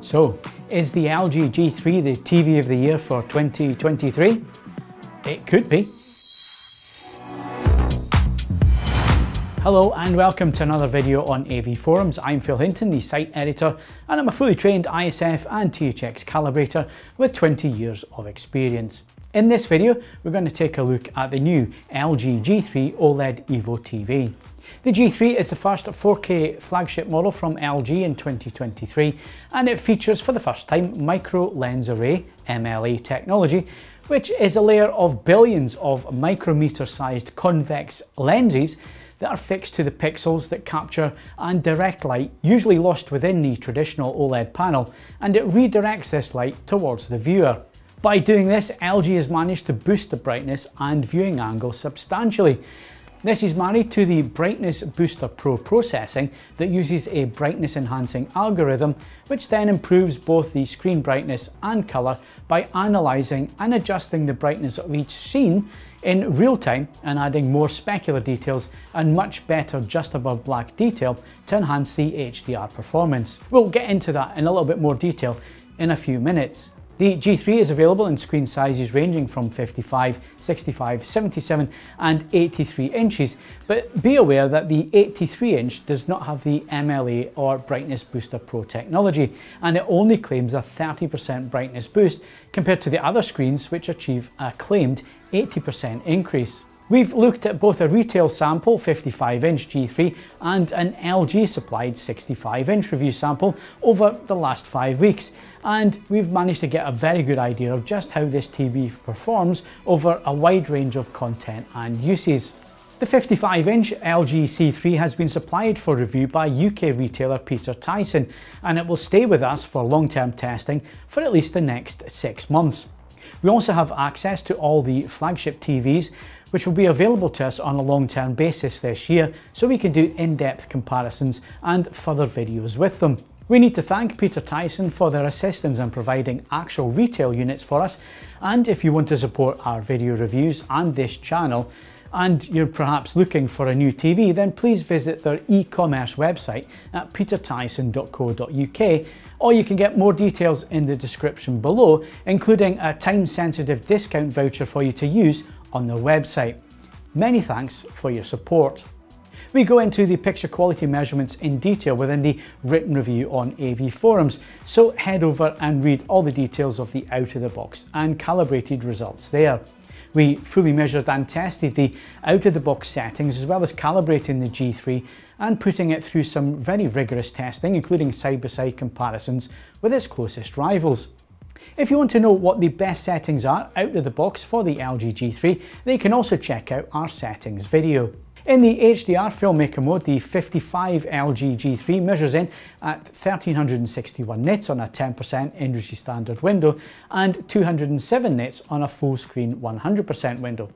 So, is the LG G3 the TV of the year for 2023? It could be. Hello and welcome to another video on AV Forums. I'm Phil Hinton, the site editor, and I'm a fully trained ISF and THX calibrator with 20 years of experience. In this video, we're going to take a look at the new LG G3 OLED EVO TV. The G3 is the first 4K flagship model from LG in 2023 and it features for the first time micro lens array MLA technology which is a layer of billions of micrometer sized convex lenses that are fixed to the pixels that capture and direct light, usually lost within the traditional OLED panel, and it redirects this light towards the viewer. By doing this, LG has managed to boost the brightness and viewing angle substantially, this is married to the Brightness Booster Pro processing that uses a brightness enhancing algorithm which then improves both the screen brightness and colour by analysing and adjusting the brightness of each scene in real time and adding more specular details and much better just above black detail to enhance the HDR performance. We'll get into that in a little bit more detail in a few minutes. The G3 is available in screen sizes ranging from 55, 65, 77 and 83 inches, but be aware that the 83 inch does not have the MLA or Brightness Booster Pro technology, and it only claims a 30% brightness boost compared to the other screens which achieve a claimed 80% increase. We've looked at both a retail sample 55 inch G3 and an LG supplied 65 inch review sample over the last five weeks and we've managed to get a very good idea of just how this TV performs over a wide range of content and uses. The 55 inch LG G3 has been supplied for review by UK retailer Peter Tyson and it will stay with us for long term testing for at least the next six months. We also have access to all the flagship TVs which will be available to us on a long-term basis this year so we can do in-depth comparisons and further videos with them. We need to thank Peter Tyson for their assistance in providing actual retail units for us and if you want to support our video reviews and this channel and you're perhaps looking for a new TV then please visit their e-commerce website at petertyson.co.uk or you can get more details in the description below including a time sensitive discount voucher for you to use on their website. Many thanks for your support. We go into the picture quality measurements in detail within the written review on AV Forums, so head over and read all the details of the out of the box and calibrated results there. We fully measured and tested the out of the box settings as well as calibrating the G3 and putting it through some very rigorous testing including side by side comparisons with its closest rivals. If you want to know what the best settings are out of the box for the LG G3, then you can also check out our settings video. In the HDR filmmaker mode, the 55 LG G3 measures in at 1361 nits on a 10% industry standard window and 207 nits on a full screen 100% window.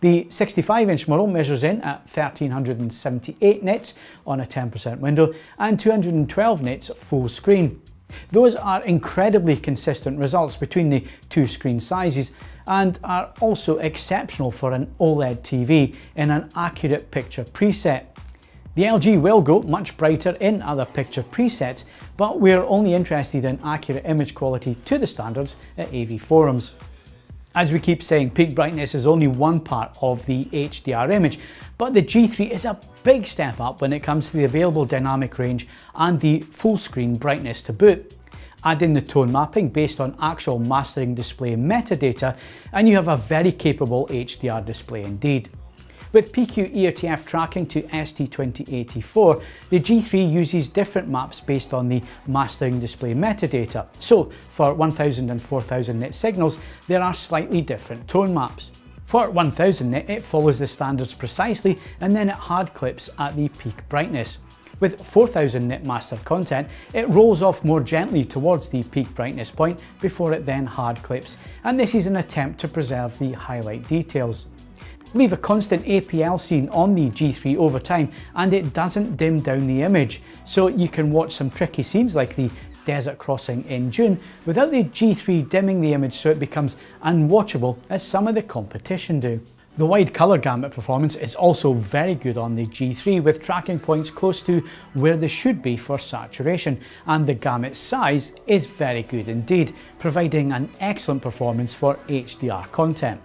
The 65 inch model measures in at 1378 nits on a 10% window and 212 nits full screen. Those are incredibly consistent results between the two screen sizes and are also exceptional for an OLED TV in an accurate picture preset. The LG will go much brighter in other picture presets, but we're only interested in accurate image quality to the standards at AV Forums. As we keep saying, peak brightness is only one part of the HDR image, but the G3 is a big step up when it comes to the available dynamic range and the full screen brightness to boot. Add in the tone mapping based on actual mastering display metadata, and you have a very capable HDR display indeed. With PQ EOTF tracking to ST2084, the G3 uses different maps based on the mastering display metadata. So for 1000 and 4000 nit signals, there are slightly different tone maps. For 1000 nit, it follows the standards precisely and then it hard clips at the peak brightness. With 4000 nit master content, it rolls off more gently towards the peak brightness point before it then hard clips, and this is an attempt to preserve the highlight details. Leave a constant APL scene on the G3 over time and it doesn't dim down the image, so you can watch some tricky scenes like the desert crossing in Dune without the G3 dimming the image so it becomes unwatchable as some of the competition do. The wide colour gamut performance is also very good on the G3 with tracking points close to where they should be for saturation and the gamut size is very good indeed, providing an excellent performance for HDR content.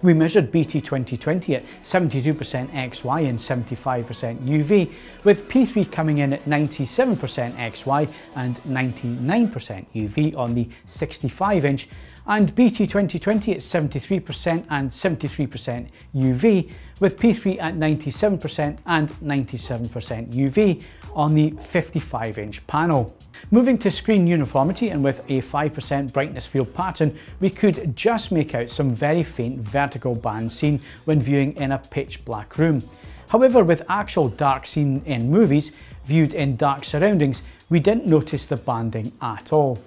We measured BT 2020 at 72% XY and 75% UV, with P3 coming in at 97% XY and 99% UV on the 65 inch and BT 2020 at 73% and 73% UV, with P3 at 97% and 97% UV on the 55 inch panel. Moving to screen uniformity and with a 5% brightness field pattern, we could just make out some very faint vertical bands seen when viewing in a pitch black room. However, with actual dark seen in movies, viewed in dark surroundings, we didn't notice the banding at all.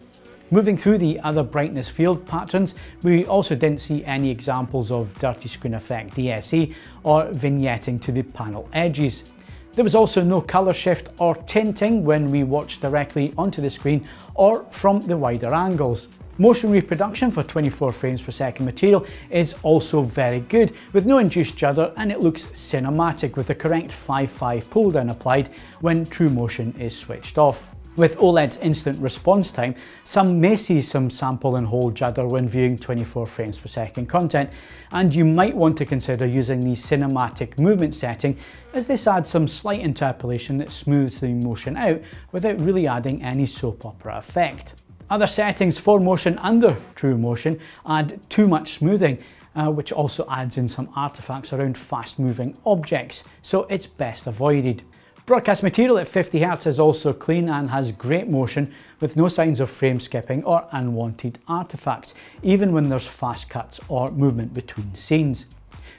Moving through the other brightness field patterns, we also didn't see any examples of dirty screen effect DSE or vignetting to the panel edges. There was also no colour shift or tinting when we watched directly onto the screen or from the wider angles. Motion reproduction for 24 frames per second material is also very good, with no induced judder and it looks cinematic with the correct 5.5 pull down applied when true motion is switched off. With OLED's instant response time, some may see some sample and hold judder when viewing 24 frames per second content, and you might want to consider using the cinematic movement setting as this adds some slight interpolation that smooths the motion out without really adding any soap opera effect. Other settings for motion under true motion add too much smoothing, uh, which also adds in some artifacts around fast moving objects, so it's best avoided. Broadcast material at 50Hz is also clean and has great motion with no signs of frame skipping or unwanted artifacts, even when there's fast cuts or movement between scenes.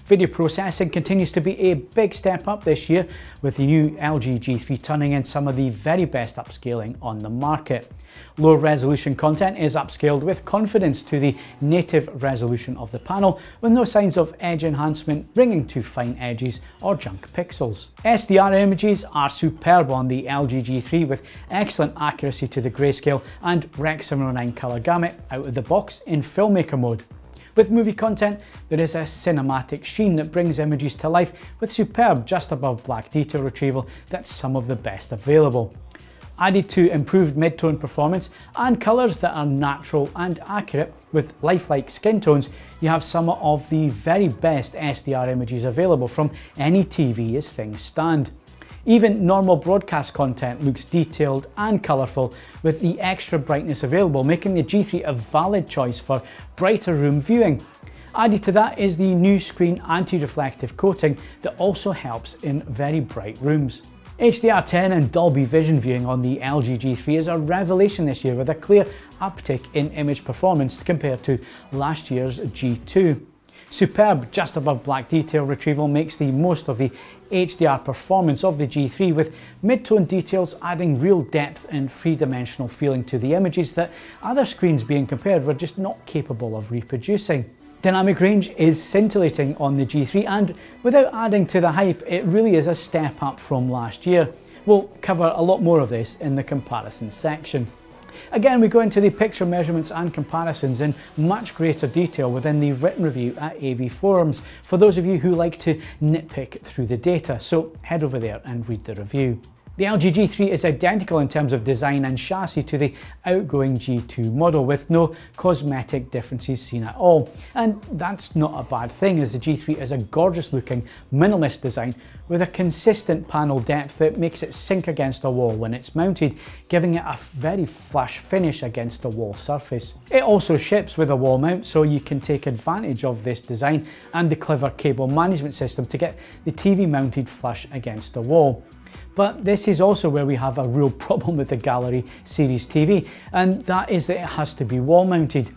Video processing continues to be a big step up this year with the new LG G3 turning in some of the very best upscaling on the market. Low resolution content is upscaled with confidence to the native resolution of the panel with no signs of edge enhancement bringing to fine edges or junk pixels. SDR images are superb on the LG G3 with excellent accuracy to the grayscale and Rec 709 color gamut out of the box in filmmaker mode. With movie content, there is a cinematic sheen that brings images to life with superb just above black detail retrieval that's some of the best available. Added to improved mid-tone performance and colours that are natural and accurate with lifelike skin tones, you have some of the very best SDR images available from any TV as things stand. Even normal broadcast content looks detailed and colourful with the extra brightness available, making the G3 a valid choice for brighter room viewing. Added to that is the new screen anti-reflective coating that also helps in very bright rooms. HDR10 and Dolby Vision viewing on the LG G3 is a revelation this year with a clear uptick in image performance compared to last year's G2. Superb just above black detail retrieval makes the most of the HDR performance of the G3 with mid-tone details adding real depth and three-dimensional feeling to the images that other screens being compared were just not capable of reproducing. Dynamic range is scintillating on the G3 and without adding to the hype, it really is a step up from last year. We'll cover a lot more of this in the comparison section. Again, we go into the picture measurements and comparisons in much greater detail within the written review at AV Forums for those of you who like to nitpick through the data, so head over there and read the review. The LG G3 is identical in terms of design and chassis to the outgoing G2 model with no cosmetic differences seen at all. And that's not a bad thing as the G3 is a gorgeous looking minimalist design with a consistent panel depth that makes it sink against a wall when it's mounted, giving it a very flush finish against the wall surface. It also ships with a wall mount so you can take advantage of this design and the clever cable management system to get the TV mounted flush against the wall. But this is also where we have a real problem with the Gallery Series TV, and that is that it has to be wall mounted.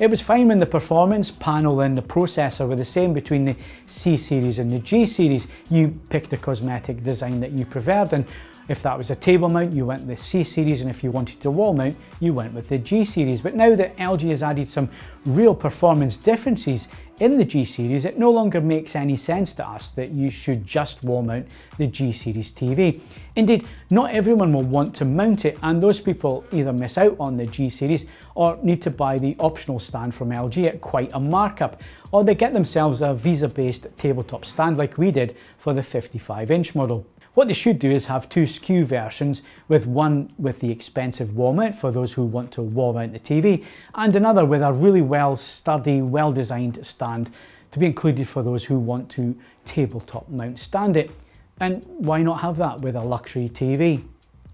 It was fine when the performance panel and the processor were the same between the C series and the G series. You picked the cosmetic design that you preferred and If that was a table mount, you went with the C series, and if you wanted to wall mount, you went with the G series. But now that LG has added some real performance differences in the G series, it no longer makes any sense to us that you should just wall mount the G series TV. Indeed, not everyone will want to mount it, and those people either miss out on the G series or need to buy the optional stand from LG at quite a markup, or they get themselves a VESA based tabletop stand like we did for the 55 inch model. What they should do is have two SKU versions, with one with the expensive wall mount for those who want to wall mount the TV, and another with a really well sturdy, well designed stand to be included for those who want to tabletop mount stand it. And why not have that with a luxury TV?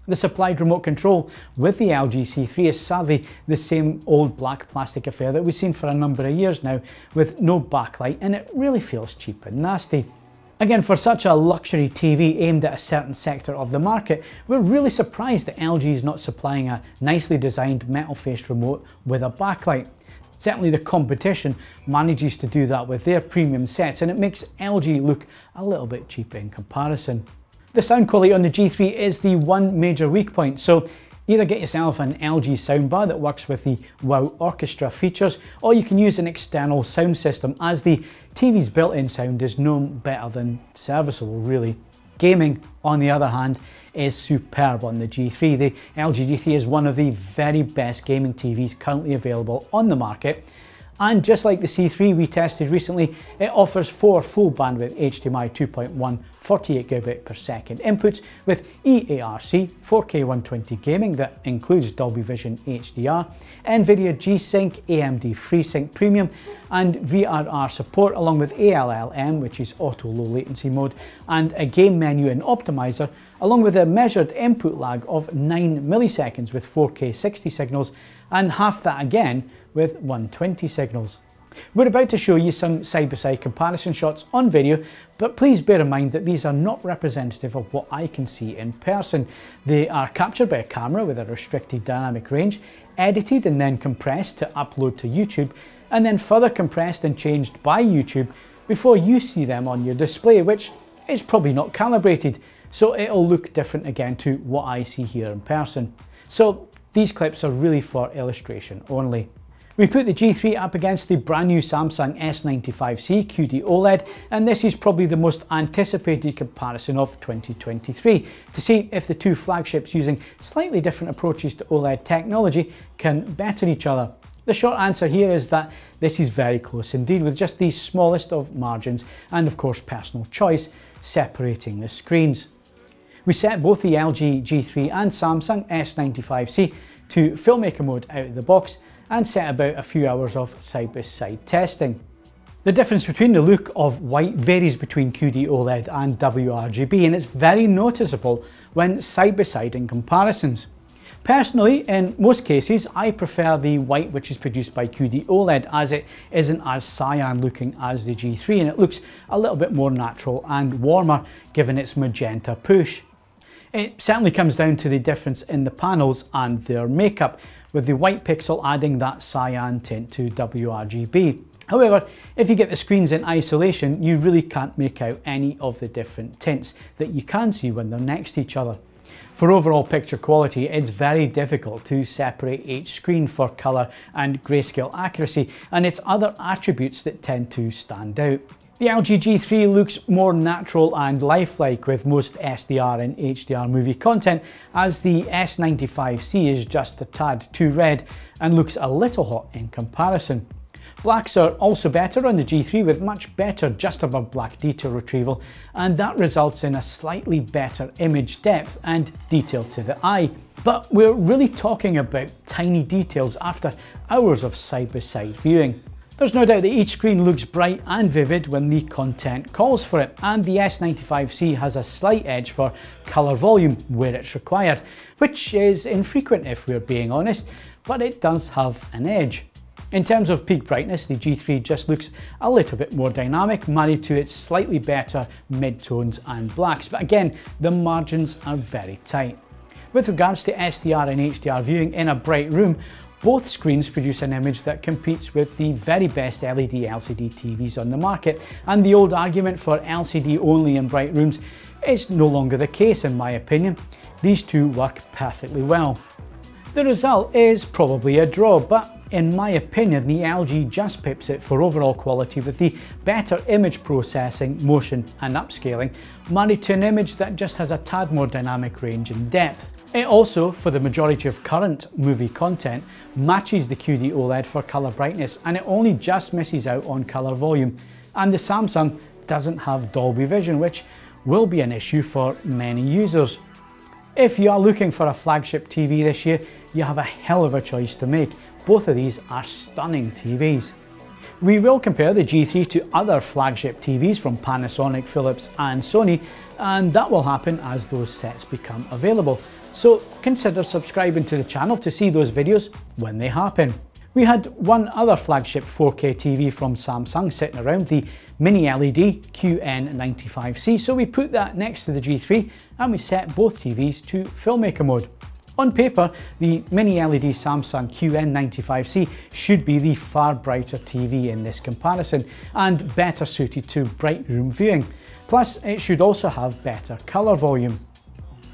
The supplied remote control with the LG G3 is sadly the same old black plastic affair that we've seen for a number of years now with no backlight and it really feels cheap and nasty. Again, for such a luxury TV aimed at a certain sector of the market, we're really surprised that LG is not supplying a nicely designed metal-faced remote with a backlight. Certainly the competition manages to do that with their premium sets and it makes LG look a little bit cheap in comparison. The sound quality on the G3 is the one major weak point, so Either get yourself an LG soundbar that works with the WOW Orchestra features, or you can use an external sound system as the TV's built-in sound is no better than serviceable really. Gaming, on the other hand, is superb on the G3. The LG G3 is one of the very best gaming TVs currently available on the market and just like the C3 we tested recently, it offers four full bandwidth HDMI 2.1 48 gigabit per second inputs with eARC 4K 120 gaming that includes Dolby Vision HDR, NVIDIA G-Sync, AMD FreeSync Premium and VRR support along with ALLM which is auto low latency mode and a game menu and optimizer along with a measured input lag of 9 milliseconds with 4K 60 signals. And half that again with 120 signals. We're about to show you some side-by-side -side comparison shots on video, but please bear in mind that these are not representative of what I can see in person. They are captured by a camera with a restricted dynamic range, edited and then compressed to upload to YouTube, and then further compressed and changed by YouTube before you see them on your display, which is probably not calibrated, so it'll look different again to what I see here in person. So these clips are really for illustration only. We put the G3 up against the brand new Samsung S95C QD OLED and this is probably the most anticipated comparison of 2023 to see if the two flagships using slightly different approaches to OLED technology can better each other. The short answer here is that this is very close indeed with just the smallest of margins and of course personal choice separating the screens. We set both the LG G3 and Samsung S95C to filmmaker mode out of the box and set about a few hours of side-by-side -side testing. The difference between the look of white varies between QD OLED and WRGB and it's very noticeable when side-by-side -side in comparisons. Personally, in most cases, I prefer the white which is produced by QD OLED as it isn't as cyan looking as the G3 and it looks a little bit more natural and warmer given its magenta push. It certainly comes down to the difference in the panels and their makeup, with the white pixel adding that cyan tint to WRGB. However, if you get the screens in isolation, you really can't make out any of the different tints that you can see when they're next to each other. For overall picture quality, it's very difficult to separate each screen for colour and grayscale accuracy, and it's other attributes that tend to stand out. The LG G3 looks more natural and lifelike with most SDR and HDR movie content as the S95C is just a tad too red and looks a little hot in comparison. Blacks are also better on the G3 with much better just above black detail retrieval and that results in a slightly better image depth and detail to the eye. But we're really talking about tiny details after hours of side-by-side -side viewing. There's no doubt that each screen looks bright and vivid when the content calls for it, and the S95C has a slight edge for colour volume where it's required, which is infrequent if we're being honest, but it does have an edge. In terms of peak brightness, the G3 just looks a little bit more dynamic, married to its slightly better mid-tones and blacks, but again, the margins are very tight. With regards to SDR and HDR viewing in a bright room, both screens produce an image that competes with the very best LED LCD TVs on the market, and the old argument for LCD only in bright rooms is no longer the case in my opinion. these two work perfectly well. The result is probably a draw, but in my opinion, the LG just pips it for overall quality with the better image processing, motion and upscaling, married to an image that just has a tad more dynamic range and depth. It also, for the majority of current movie content, matches the QD OLED for colour brightness and it only just misses out on colour volume. And the Samsung doesn't have Dolby Vision, which will be an issue for many users. If you are looking for a flagship TV this year, you have a hell of a choice to make. Both of these are stunning TVs. We will compare the G3 to other flagship TVs from Panasonic, Philips and Sony and that will happen as those sets become available. So consider subscribing to the channel to see those videos when they happen. We had one other flagship 4K TV from Samsung sitting around, the Mini LED QN95C, so we put that next to the G3 and we set both TVs to filmmaker mode. On paper, the Mini LED Samsung QN95C should be the far brighter TV in this comparison and better suited to bright room viewing. Plus, it should also have better colour volume.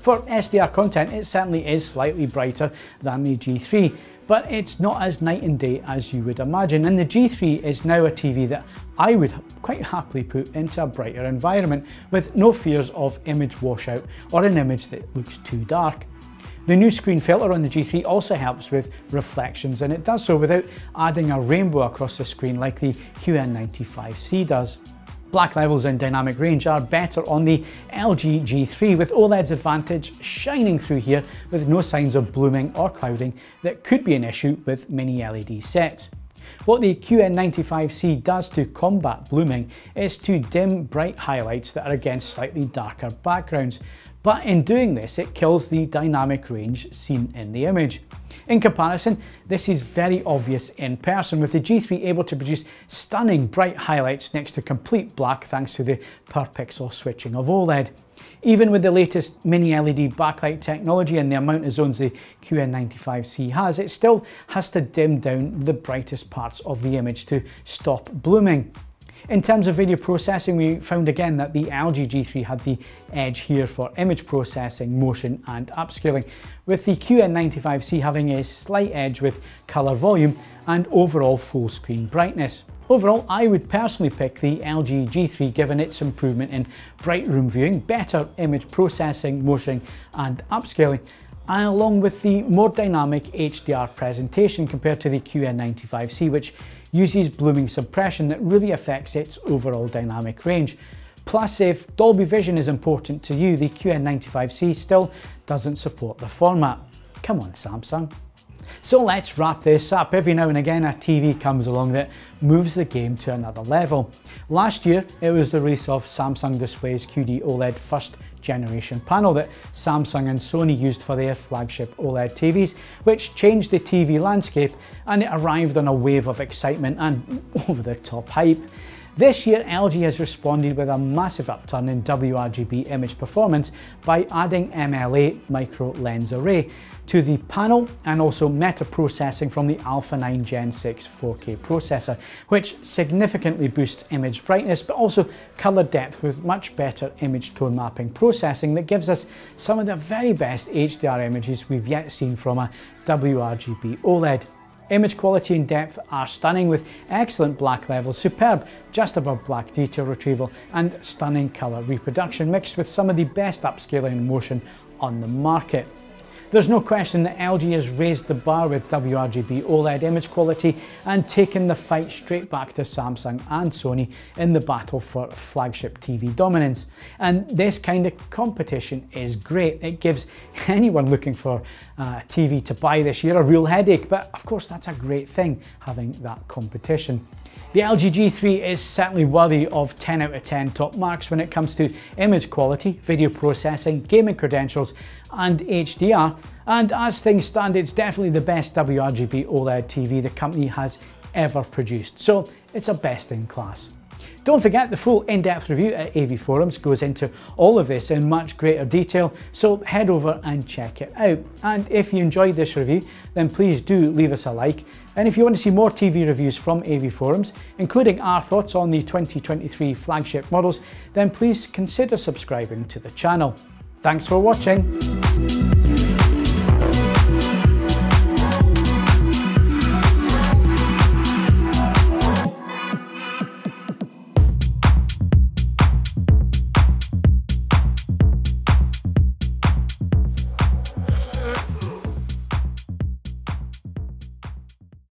For SDR content, it certainly is slightly brighter than the G3, but it's not as night and day as you would imagine. And the G3 is now a TV that I would quite happily put into a brighter environment with no fears of image washout or an image that looks too dark. The new screen filter on the G3 also helps with reflections and it does so without adding a rainbow across the screen like the QN95C does. Black levels and dynamic range are better on the LG G3 with OLED's advantage shining through here with no signs of blooming or clouding that could be an issue with mini LED sets. What the QN95C does to combat blooming is to dim bright highlights that are against slightly darker backgrounds, but in doing this it kills the dynamic range seen in the image. In comparison, this is very obvious in person with the G3 able to produce stunning bright highlights next to complete black thanks to the per pixel switching of OLED. Even with the latest mini LED backlight technology and the amount of zones the QN95C has, it still has to dim down the brightest parts of the image to stop blooming. In terms of video processing, we found again that the LG G3 had the edge here for image processing, motion and upscaling, with the QN95C having a slight edge with colour volume and overall full screen brightness. Overall, I would personally pick the LG G3 given its improvement in bright room viewing, better image processing, motion and upscaling, and along with the more dynamic HDR presentation compared to the QN95C, which uses blooming suppression that really affects its overall dynamic range. Plus, if Dolby Vision is important to you, the QN95C still doesn't support the format. Come on, Samsung. So let's wrap this up. Every now and again a TV comes along that moves the game to another level. Last year it was the release of Samsung Display's QD OLED first generation panel that Samsung and Sony used for their flagship OLED TVs, which changed the TV landscape and it arrived on a wave of excitement and over the top hype. This year, LG has responded with a massive upturn in WRGB image performance by adding MLA micro lens array to the panel and also meta processing from the Alpha 9 Gen 6 4K processor, which significantly boosts image brightness but also color depth with much better image tone mapping processing that gives us some of the very best HDR images we've yet seen from a WRGB OLED. Image quality and depth are stunning with excellent black levels, superb just above black detail retrieval and stunning colour reproduction mixed with some of the best upscaling motion on the market. There's no question that LG has raised the bar with WRGB OLED image quality and taken the fight straight back to Samsung and Sony in the battle for flagship TV dominance. And this kind of competition is great. It gives anyone looking for uh, a TV to buy this year a real headache, but of course that's a great thing, having that competition. The LG G3 is certainly worthy of 10 out of 10 top marks when it comes to image quality, video processing, gaming credentials and HDR and as things stand it's definitely the best WRGB OLED TV the company has ever produced so it's a best in class. Don't forget the full in-depth review at AV Forums goes into all of this in much greater detail, so head over and check it out. And if you enjoyed this review, then please do leave us a like. And if you want to see more TV reviews from AV Forums, including our thoughts on the 2023 flagship models, then please consider subscribing to the channel. Thanks for watching.